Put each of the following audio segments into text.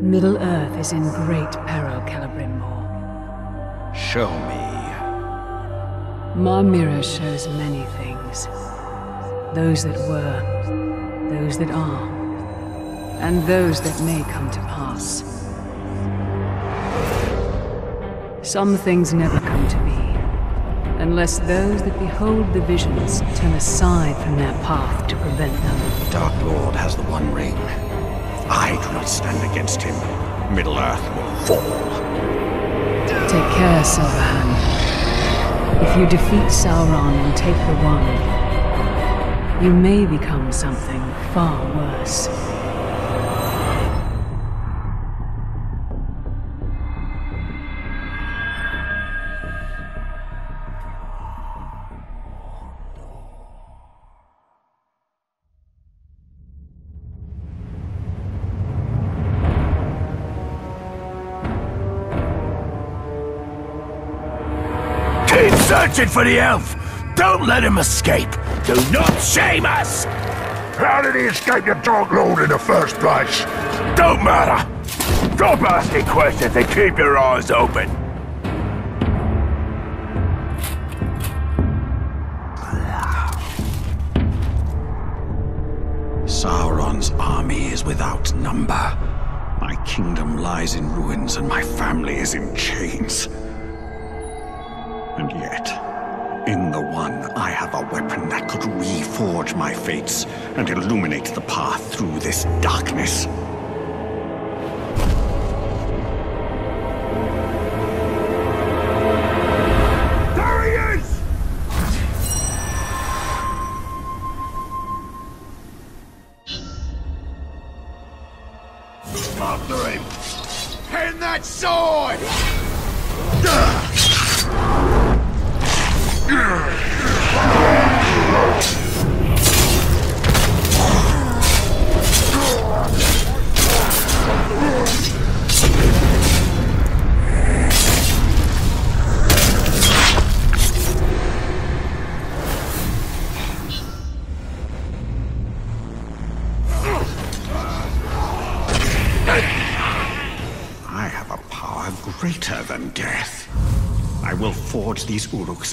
Middle-earth is in great peril, Celebrimbor. Show me. My mirror shows many things. Those that were, those that are, and those that may come to pass. Some things never come to be, unless those that behold the visions turn aside from their path to prevent them. The Dark Lord has the One Ring. I do not stand against him. Middle-earth will fall. Take care, Silverhand. If you defeat Sauron and take the One, you may become something far worse. Searching for the elf! Don't let him escape! Do not shame us! How did he escape the Dark Lord in the first place? Don't matter! Stop asking questions and keep your eyes open! Sauron's army is without number. My kingdom lies in ruins and my family is in chains. In the One, I have a weapon that could reforge my fates and illuminate the path through this darkness.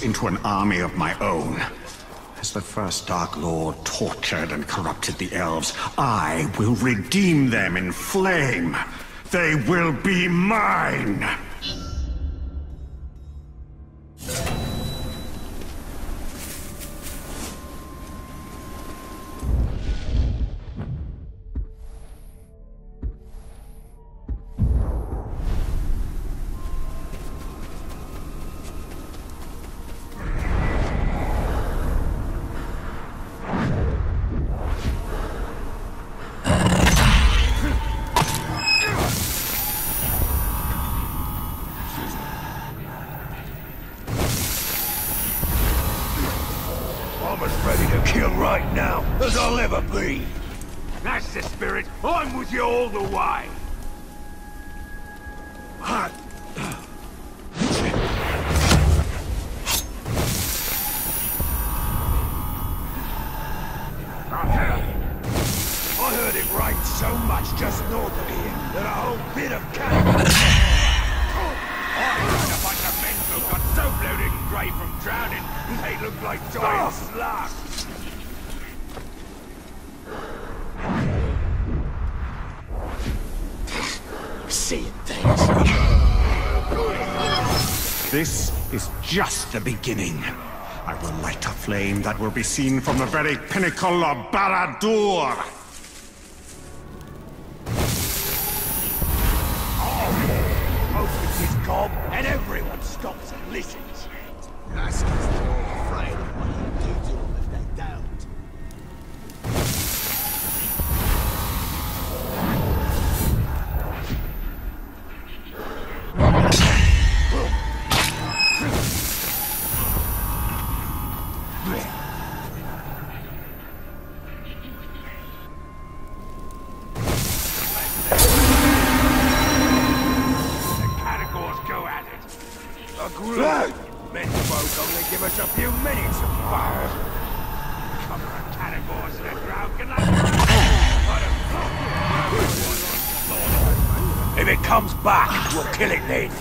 Into an army of my own. As the first Dark Lord tortured and corrupted the elves, I will redeem them in flame. They will be mine! Just north of here that a whole bit of cannon. Oh, I heard a bunch of men who got so bloated and grey from drowning, they look like giant ah! slugs. Seeing things. This is just the beginning. I will light a flame that will be seen from the very pinnacle of Barad-dûr. Give us a few minutes of fire. Cover of Caragors in the ground can. But a comes back, we'll kill it then.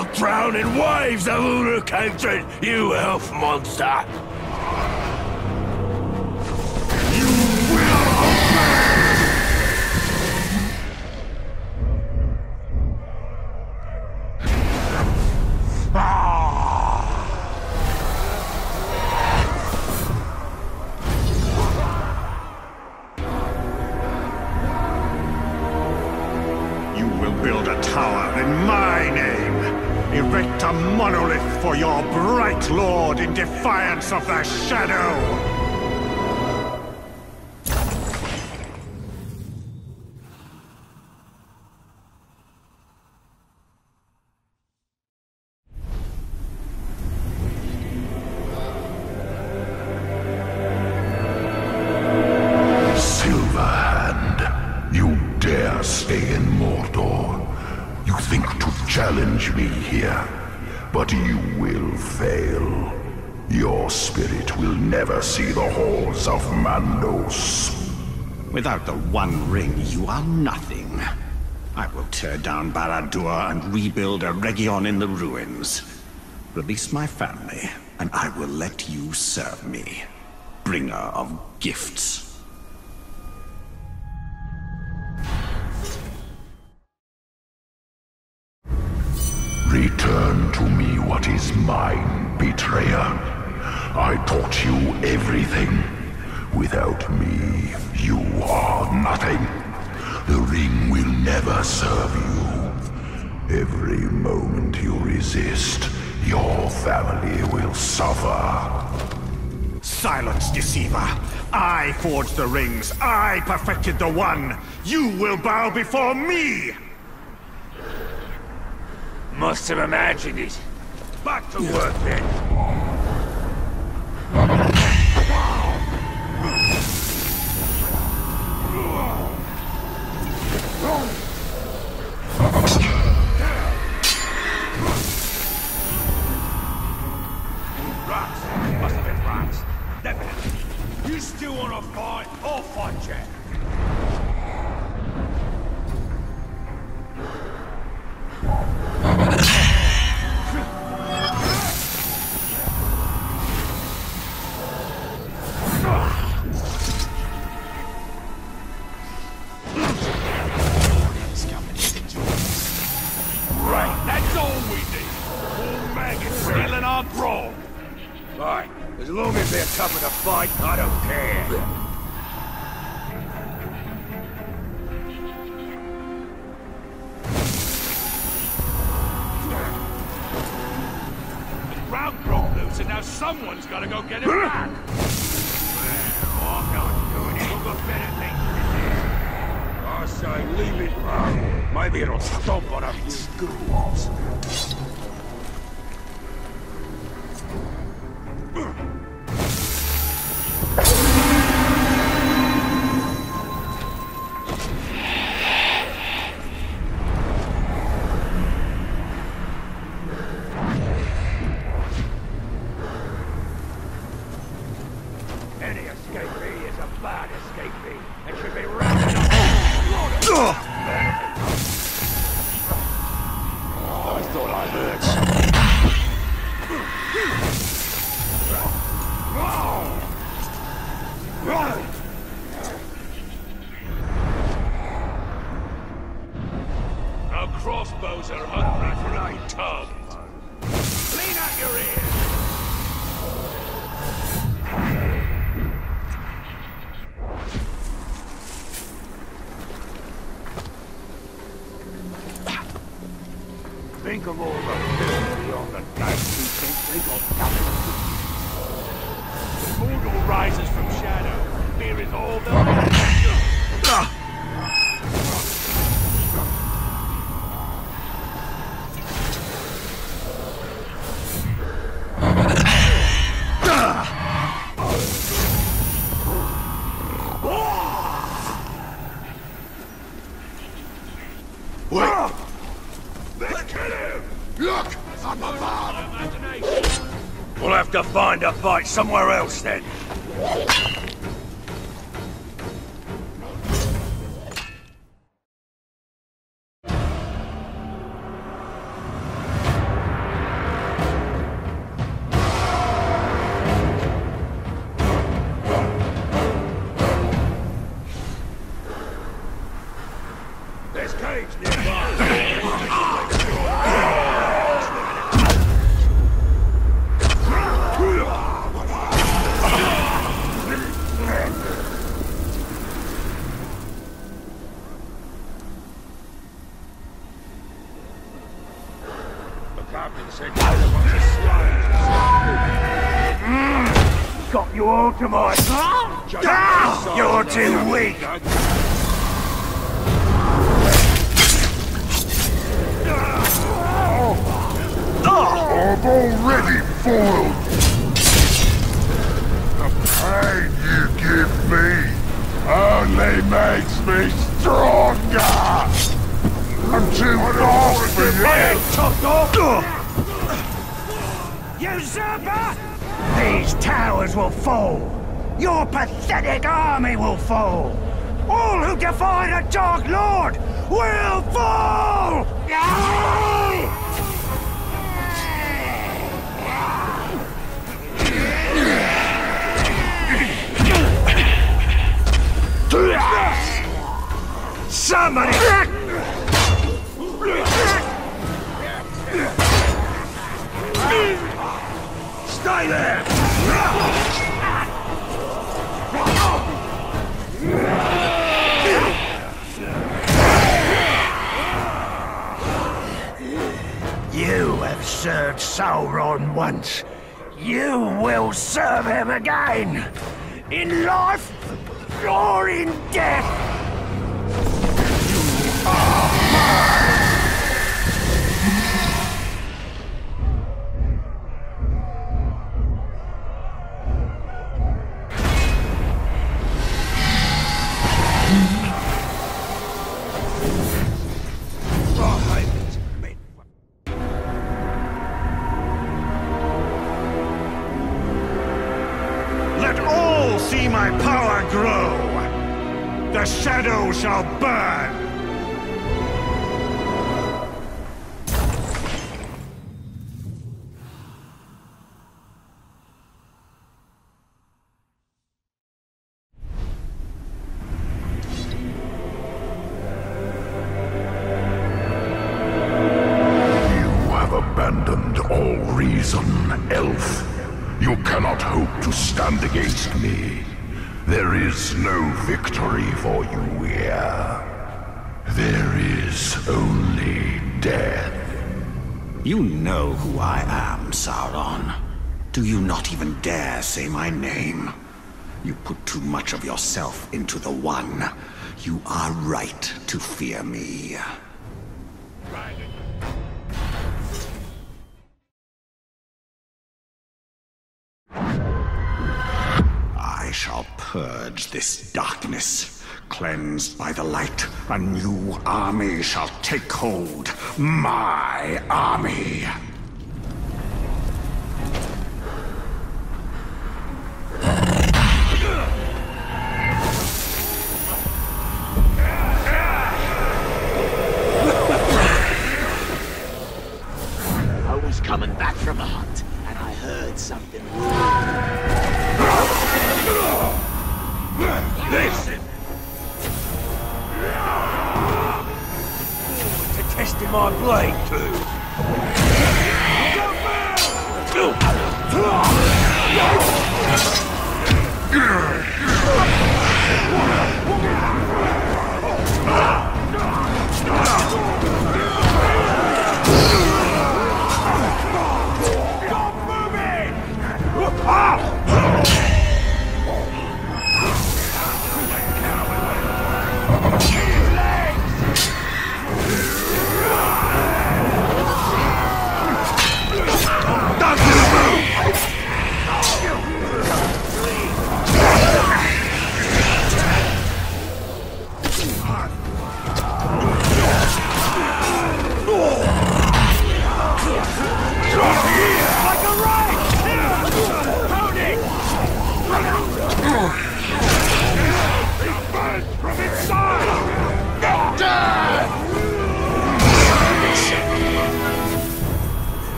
Will drown in waves of Urukatrin, you elf monster! Challenge me here, but you will fail. Your spirit will never see the halls of Mandos. Without the One Ring, you are nothing. I will tear down Barad-dûr and rebuild Eregion in the ruins. Release my family, and I will let you serve me. Bringer of gifts. Return to me what is mine, betrayer. I taught you everything. Without me, you are nothing. The ring will never serve you. Every moment you resist, your family will suffer. Silence, deceiver! I forged the rings. I perfected the one. You will bow before me! Must have imagined it. Back to work then. Rats. Must have been rats. Definitely. You still want to fight? I'll fight you. Someone's got to go get it back. I'm not doing it. Got better things. I say leave it. Maybe it'll stomp Our We'll have to find a fight somewhere else then. I've already foiled The pain you give me only makes me stronger! I'm too fast for you! Usurper! These towers will fall! Your pathetic army will fall! All who defy the Dark Lord will fall! Somebody! Stay there! You have served Sauron once. You will serve him again! In life or in death! Elf. You cannot hope to stand against me. There is no victory for you here. There is only death. You know who I am, Sauron. Do you not even dare say my name? You put too much of yourself into the One. You are right to fear me. Purge this darkness. Cleansed by the light, a new army shall take hold. My army.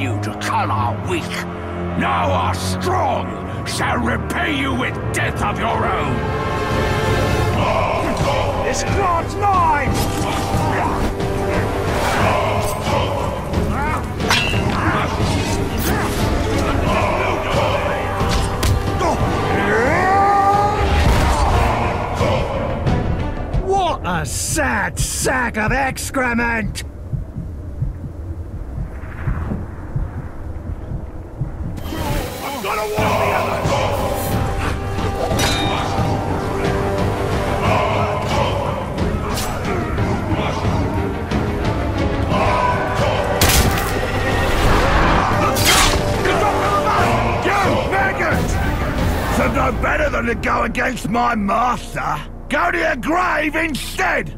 You to call our weak. Now our strong shall repay you with death of your own. This clot's mine! What a sad sack of excrement! Gonna warn the others! So no better than to go against my master. Go to your grave instead!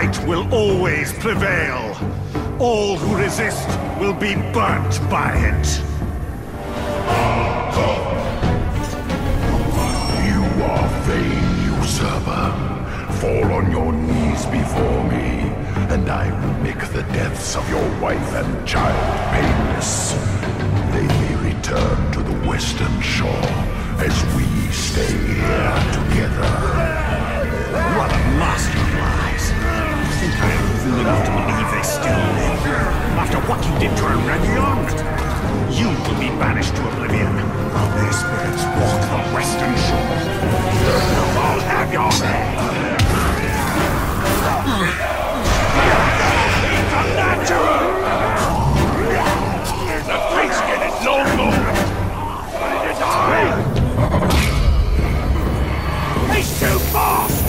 Light will always prevail. All who resist will be burnt by it. You are vain, usurper. Fall on your knees before me, and I will make the deaths of your wife and child painless. They may return to the western shore as we stay here together. What a master of lies. You think I am fool enough to believe they still live? After what you did to Eregion? You will be banished to oblivion, while their spirits walk the western shore. I'll have your man. The pigskin is no more! But it is! He's too fast!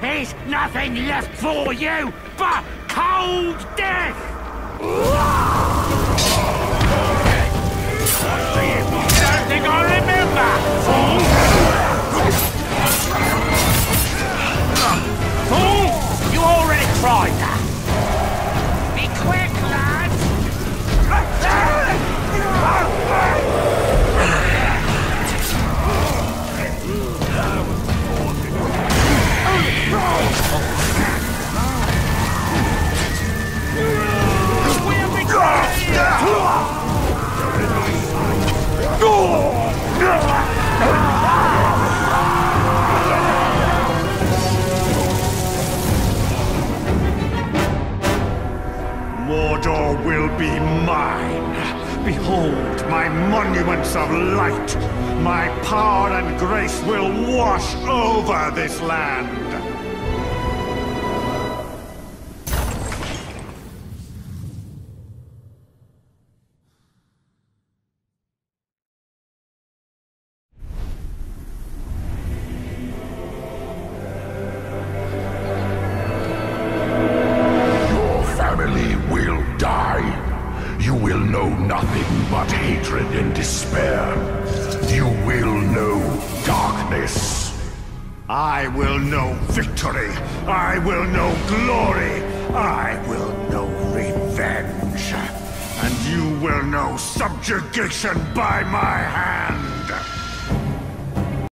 There is nothing left for you but cold death! Don't remember! You already tried that! Will be mine. Behold my monuments of light. My power and grace will wash over this land. Subjugation by my.